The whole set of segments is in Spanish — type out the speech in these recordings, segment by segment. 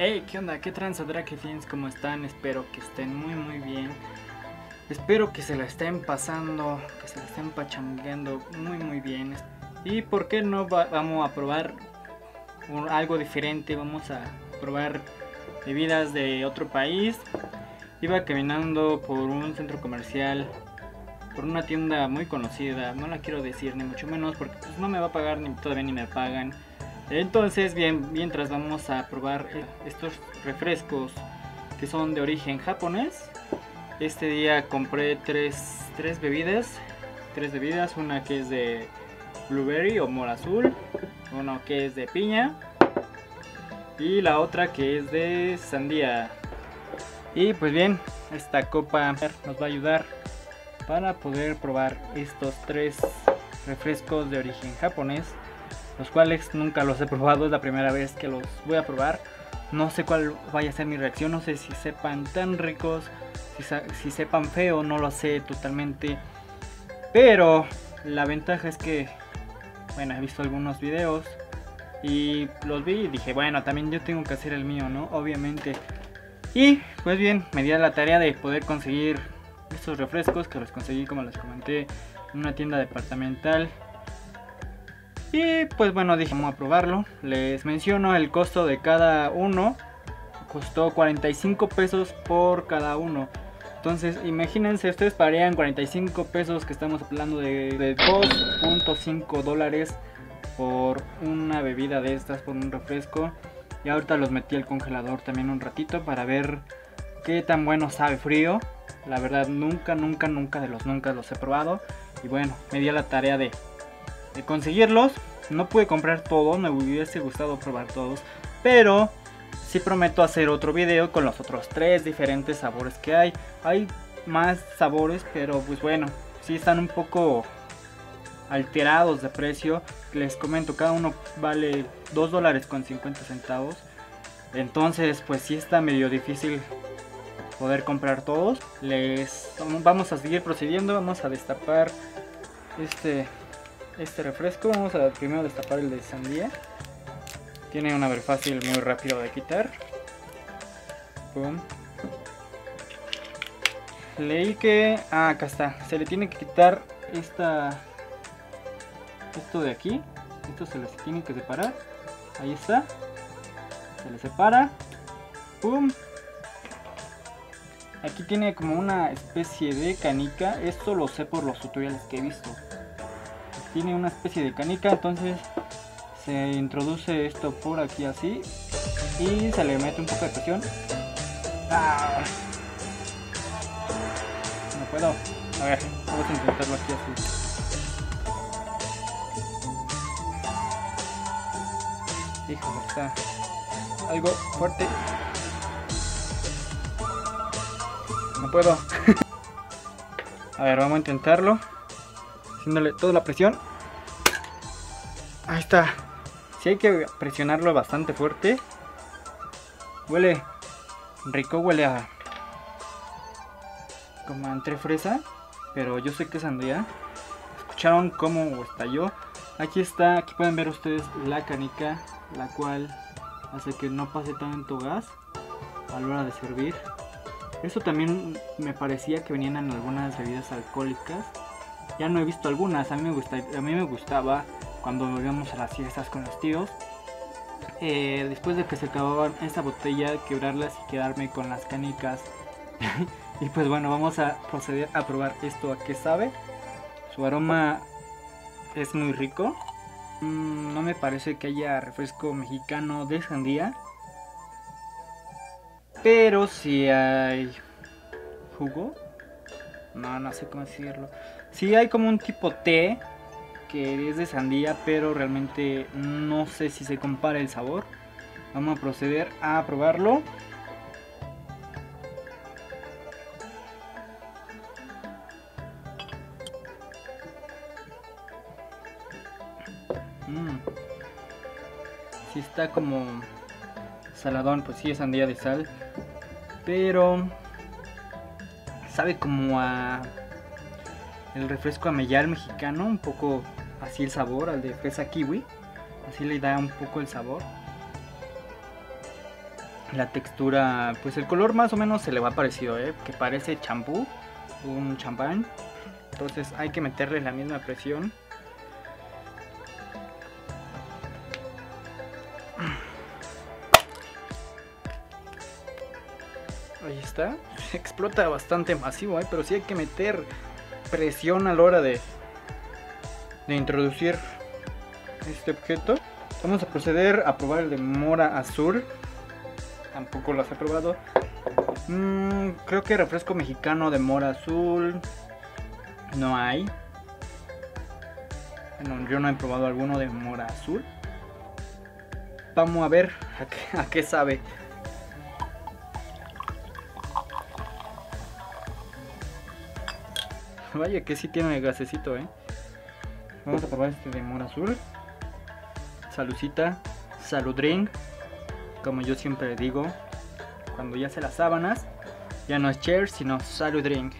Hey, ¿qué onda? ¿Qué tranza Fans? ¿Cómo están? Espero que estén muy muy bien. Espero que se la estén pasando, que se la estén pachangueando muy muy bien. Y por qué no vamos a probar algo diferente, vamos a probar bebidas de otro país. Iba caminando por un centro comercial, por una tienda muy conocida, no la quiero decir ni mucho menos porque pues, no me va a pagar ni todavía ni me pagan. Entonces, bien, mientras vamos a probar estos refrescos que son de origen japonés. Este día compré tres, tres bebidas, tres bebidas, una que es de blueberry o mora azul, una que es de piña y la otra que es de sandía. Y pues bien, esta copa nos va a ayudar para poder probar estos tres refrescos de origen japonés los cuales nunca los he probado, es la primera vez que los voy a probar. No sé cuál vaya a ser mi reacción, no sé si sepan tan ricos, si, sepan feo, no lo sé totalmente. Pero la ventaja es que, bueno, he visto algunos videos y los vi y dije, bueno, también yo tengo que hacer el mío, ¿no? Obviamente. Y pues bien, me di a la tarea de poder conseguir estos refrescos que los conseguí, como les comenté, en una tienda departamental y pues bueno, dije, vamos a probarlo. Les menciono el costo de cada uno. Costó 45 pesos por cada uno. Entonces, imagínense, ustedes pagarían 45 pesos, que estamos hablando de, 2.5 dólares por una bebida de estas, por un refresco. Y ahorita los metí al congelador también un ratito para ver qué tan bueno sabe frío. La verdad, nunca, nunca, nunca de los nunca los he probado. Y bueno, me di la tarea de conseguirlos. No pude comprar todos, me hubiese gustado probar todos, pero sí prometo hacer otro video con los otros tres diferentes sabores que hay. Hay más sabores, pero pues bueno, sí están un poco alterados de precio. Les comento, cada uno vale 2 dólares con 50 centavos. Entonces, pues sí está medio difícil poder comprar todos. Les vamos a seguir procediendo, vamos a destapar este este refresco. Vamos a primero destapar el de sandía. Tiene un abre fácil muy rápido de quitar. Leí que... Ah, acá está. Se le tiene que quitar esta... Esto de aquí. Esto se les tiene que separar. Ahí está. Se le separa. ¡Pum! Aquí tiene como una especie de canica. Esto lo sé por los tutoriales que he visto tiene una especie de canica entonces se introduce esto por aquí así y se le mete un poco de presión ah. no puedo a ver vamos a intentarlo aquí así Híjole, está algo fuerte. No puedo. a ver, vamos a intentarlo haciéndole toda la presión. Ahí está. Si hay que presionarlo bastante fuerte. Huele rico, huele a como entre fresa, pero yo sé que sandía. ¿Escucharon cómo estalló? Aquí está, aquí pueden ver ustedes la canica, la cual hace que no pase tanto gas a la hora de servir. Eso también me parecía que venían en algunas bebidas alcohólicas ya no he visto algunas, a mí a mí me gustaba cuando íbamos a las fiestas con los tíos. Eh, después de que se acababan esta botella, quebrarlas y quedarme con las canicas. y pues bueno, vamos a proceder a probar esto a qué sabe. Su aroma es muy rico. Mm, no me parece que haya refresco mexicano de sandía. Pero si hay jugo. No, no sé cómo decirlo. Sí hay como un tipo té que es de sandía, pero realmente no sé si se compara el sabor. Vamos a proceder a probarlo. Mm. Si está como saladón, pues sí es sandía de sal, pero sabe como a el refresco amellar mexicano, un poco así el sabor al de fresa kiwi, así le da un poco el sabor. La textura, pues el color más o menos se le va parecido, ¿eh? que parece champú, un champán. Entonces hay que meterle la misma presión. Ahí está. Explota bastante masivo, ¿eh? pero sí hay que meter presión a la hora de, de introducir este objeto. Vamos a proceder a probar el de mora azul. Tampoco lo he probado. Mm, creo que refresco mexicano de mora azul no hay. Bueno, yo no he probado alguno de mora azul. Vamos a ver a qué, a qué sabe. Vaya que sí tiene gasecito, eh. Vamos a probar este de mora azul. Salucita, saludring. Como yo siempre digo, cuando ya se las sábanas, ya no es cheers, sino saludring.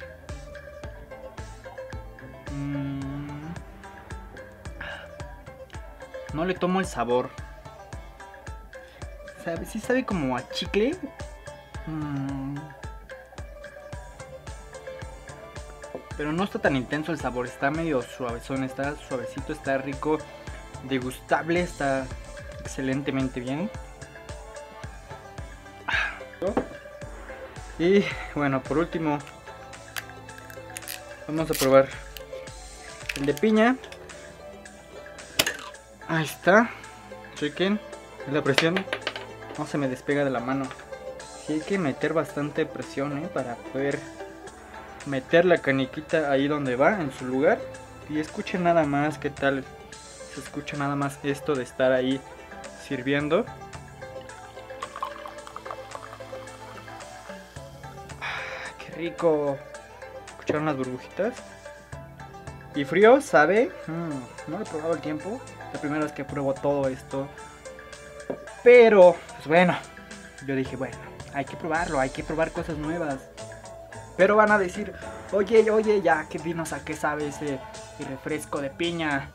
Mm. No le tomo el sabor. ¿Sabe? Sí sabe como a chicle. Mm. Pero no está tan intenso el sabor, está medio suavezón, está suavecito, está rico, degustable, está excelentemente bien. Y bueno, por último, vamos a probar el de piña. Ahí está. Chequen la presión. No se me despega de la mano. Sí hay que meter bastante presión ¿eh? para poder meter la caniquita ahí donde va, en su lugar. Y escuchen nada más qué tal. Se escucha nada más esto de estar ahí sirviendo. Ah, qué rico. ¿Escucharon las burbujitas? Y frío, ¿sabe? Mm, no he probado el tiempo. La primera vez que pruebo todo esto. Pero, pues bueno. Yo dije, bueno, hay que probarlo, hay que probar cosas nuevas. Pero van a decir, oye, oye, ya, que dinos a qué sabe ese refresco de piña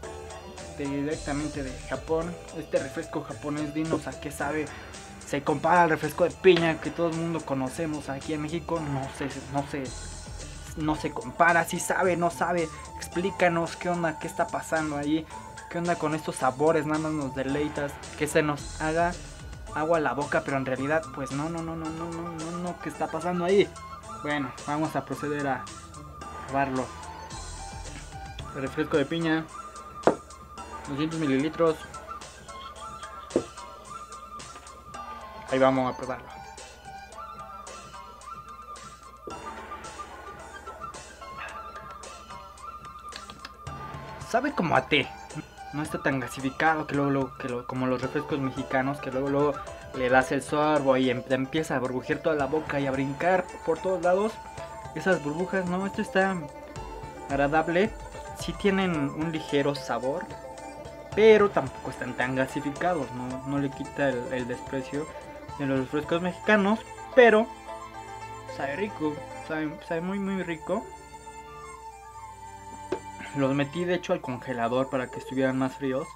directamente de Japón. Este refresco japonés, dinos a qué sabe. Se compara al refresco de piña que todo el mundo conocemos aquí en México. No sé, no sé, no se compara. Si sabe, no sabe. Explícanos qué onda, qué está pasando ahí. ¿Qué onda con estos sabores? Nada más nos deleitas. Que se nos haga agua a la boca, pero en realidad, pues no, no, no, no, no, no, no, no, ¿qué está pasando ahí? Bueno, vamos a proceder a probarlo. Refresco de piña. 200 mililitros. Ahí vamos a probarlo. Sabe como a té. No está tan gasificado que luego, que lo, como los refrescos mexicanos que luego, luego le das el sorbo y em, empieza a burbujear toda la boca y a brincar por todos lados. Esas burbujas, no, esto está agradable. Sí tienen un ligero sabor, pero tampoco están tan gasificados, no, le quita el, desprecio de los refrescos mexicanos, pero sabe rico, sabe, sabe muy muy rico. Los metí de hecho al congelador para que estuvieran más fríos.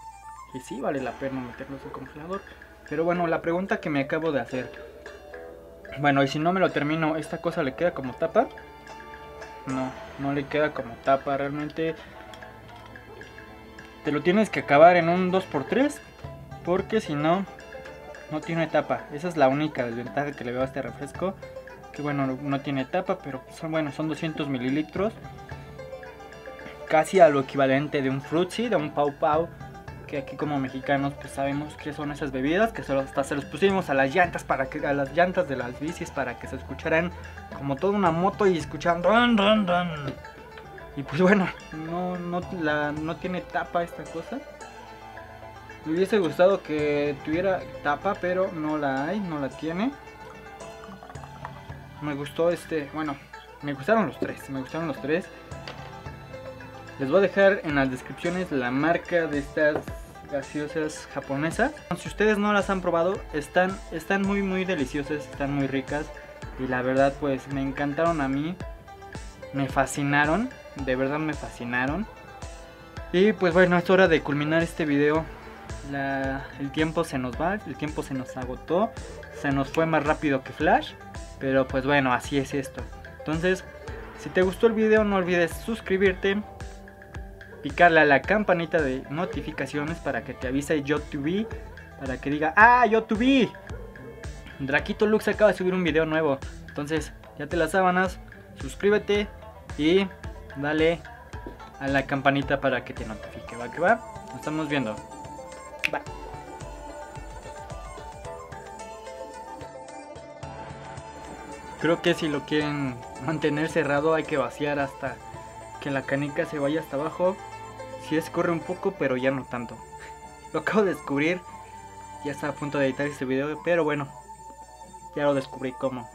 Y sí, vale la pena meterlos al congelador. Pero bueno, la pregunta que me acabo de hacer. Bueno, y si no me lo termino, ¿esta cosa le queda como tapa? No, no le queda como tapa. Realmente te lo tienes que acabar en un 2x3. Porque si no, no tiene tapa. Esa es la única desventaja que le veo a este refresco. Que bueno, no tiene tapa, pero son, bueno, son 200 mililitros. Casi a lo equivalente de un Fruitsy, de un Pau Pau que aquí como mexicanos pues sabemos que son esas bebidas, que solo hasta se los pusimos a las llantas para que a las llantas de las bicis para que se escucharan como toda una moto y escucharan Y pues bueno, no, no, la, no tiene tapa esta cosa. Me hubiese gustado que tuviera tapa, pero no la hay, no la tiene. Me gustó este, bueno, me gustaron los tres, me gustaron los tres. Les voy a dejar en las descripciones la marca de estas gaseosas japonesas. Si ustedes no las han probado, están, están muy muy deliciosas, están muy ricas. Y la verdad pues me encantaron a mí. Me fascinaron, de verdad me fascinaron. Y pues bueno, es hora de culminar este video. el tiempo se nos va, el tiempo se nos agotó, se nos fue más rápido que Flash, pero pues bueno, así es esto. Entonces, si te gustó el video no olvides suscribirte, picarle a la campanita de notificaciones para que te avise YouTube, para que diga, ah, YouTube. Draquito Lux acaba de subir un video nuevo. Entonces, ya te las sábanas, suscríbete y dale a la campanita para que te notifique. ¿Va que va? Nos estamos viendo. Bye. Creo que si lo quieren mantener cerrado hay que vaciar hasta que la canica se vaya hasta abajo. Si escorre un poco, pero ya no tanto. Lo acabo de descubrir. Ya está a punto de editar este video, pero bueno, ya lo descubrí cómo.